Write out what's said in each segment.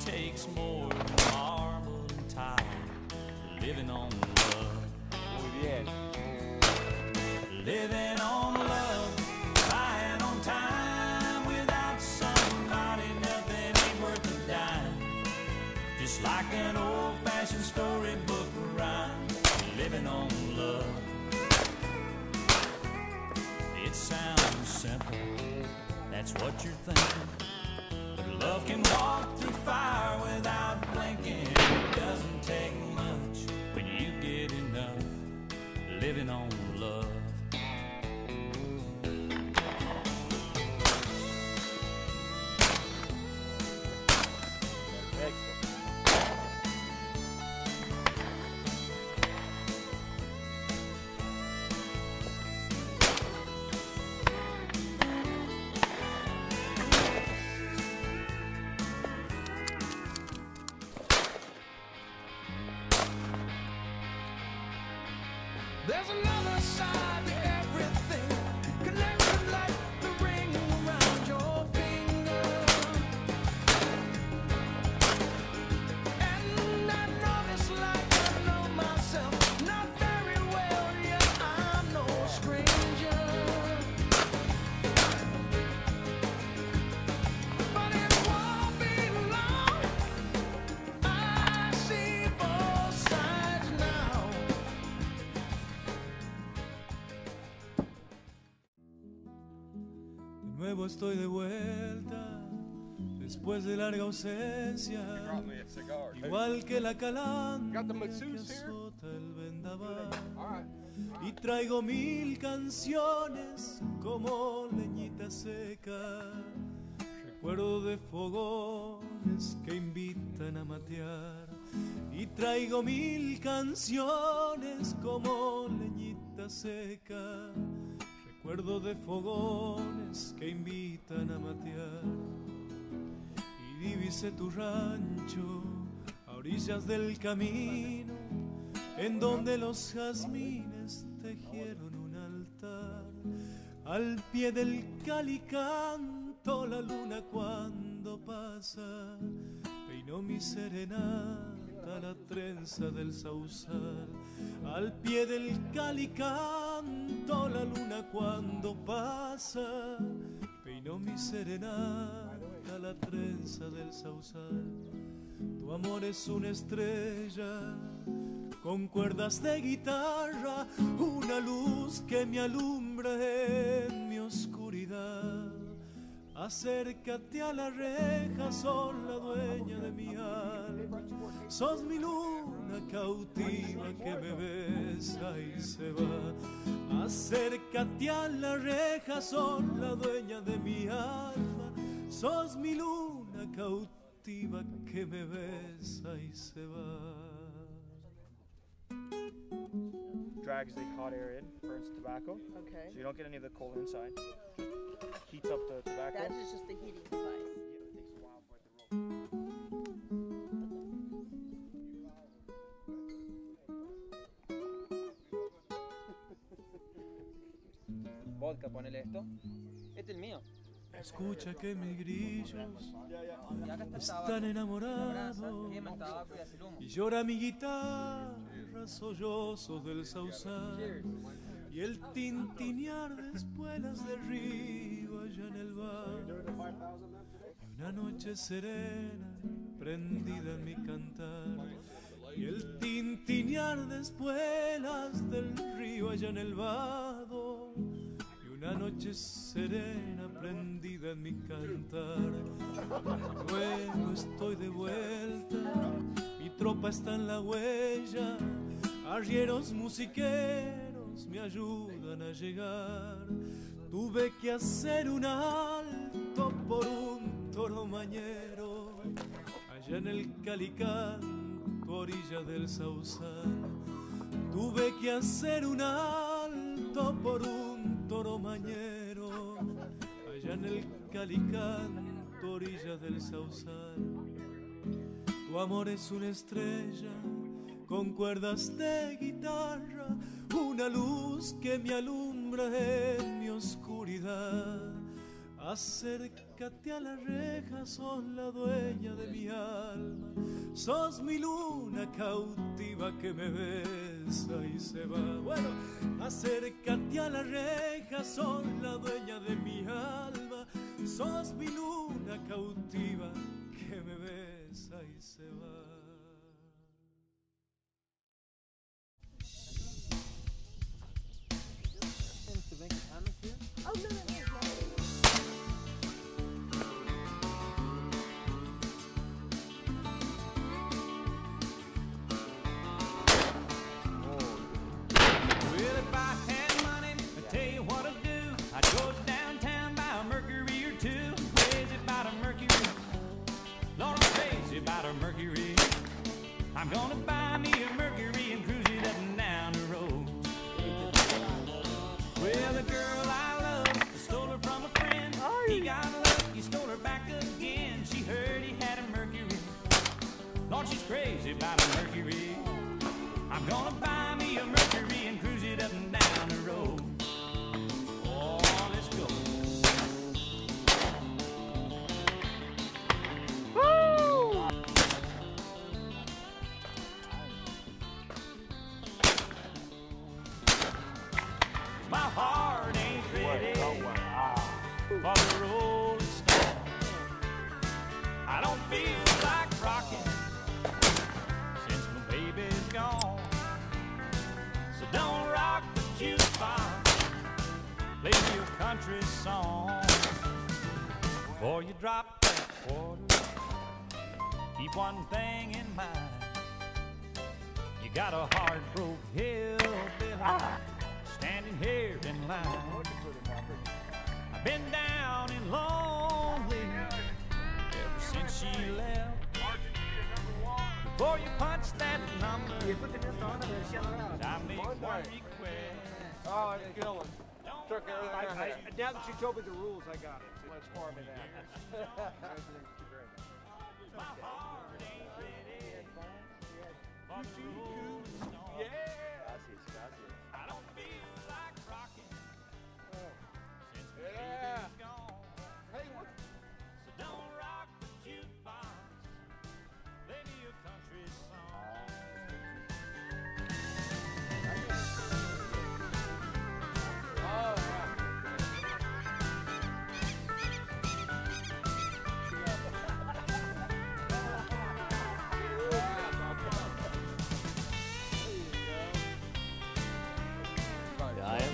takes more than marble and tile, living on love. Muy bien. Living on love, buying on time without somebody, nothing ain't worth a dime. Just like an old fashioned storybook rhyme, living on love. It sounds simple, that's what you're thinking. But love can walk There's another side nuevo estoy de vuelta, después de larga ausencia. Igual que la calandra que azota el vendaval. Y traigo mil canciones como leñita seca. Recuerdo de fogones que invitan a matear. Y traigo mil canciones como leñita seca. De fogones que invitan a matear. Y divise tu rancho a orillas del camino en donde los jazmines tejieron un altar. Al pie del calicanto la luna cuando pasa, peinó mi serenata trenza del sausal. Al pie del calicanto la luna cuando pasa, peinó mi serenata la trenza del sausal. Tu amor es una estrella con cuerdas de guitarra, una luz que me alumbra en mi oscuridad. Acércate a la reja, sos la dueña de mi alma. Sos mi luna cautiva que me besa y se va. Acércate a la reja, sos la dueña de mi alma. Sos mi luna cautiva que me besa y se va. Drags the hot air in, burns tobacco, Okay. so you don't get any of the coal inside. Just heats up the tobacco. That is just the heating device. Yeah, it takes a while for it to roll. Vodka, ponele esto. Este es el mío. Escucha que mis grillos está el están enamorados Abraza, quema el tabaco y hace el humo. y llora mi guitarra sollozos del sausal y el tintinear de espuelas de río allá en el bar. Y una noche serena prendida en mi cantar y el tintinear de espuelas del río allá en el vado. Y una noche serena prendida en mi cantar. Luego estoy de vuelta, mi tropa está en la huella, arrieros musiqueros me ayudan a llegar. Tuve que hacer un alto por un toro mañero, allá en el Calicán, tu orilla del Sausal. Tuve que hacer un alto por un toro mañero, allá en el Calicán, orilla del Sausal. Tu amor es una estrella con cuerdas de guitarra, una luz que me alumbra en mi oscuridad. Acércate a la reja, sos la dueña de mi alma, sos mi luna cautiva que me besa y se va. Bueno, acércate a la reja, sos la dueña de mi alma, sos mi luna cautiva que me besa y se va. Country song. Before you drop that quarter, keep one thing in mind. You got a heart broke hillbilly standing here in line. I've been down and lonely ever since she left. Before you punch that number, I make one request. Oh, it's killing. Took everything I, I, now that you told me the rules, I got it. It's more than that. My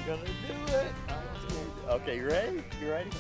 gonna do it. Okay, you ready? You ready?